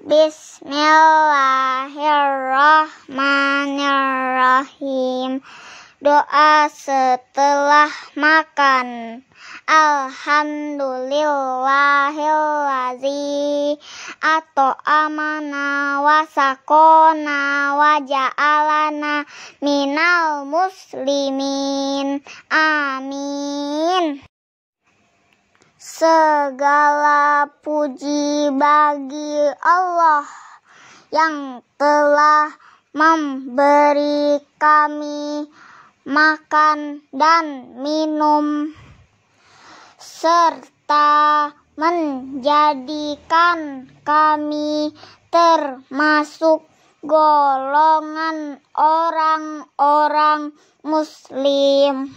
Bismillahirrahmanirrahim. Doa setelah makan. Alhamdulillahillazi atau amana wasakona waja'alana minal muslimin. Amin. Segala puji bagi Allah yang telah memberi kami makan dan minum serta menjadikan kami termasuk golongan orang-orang muslim.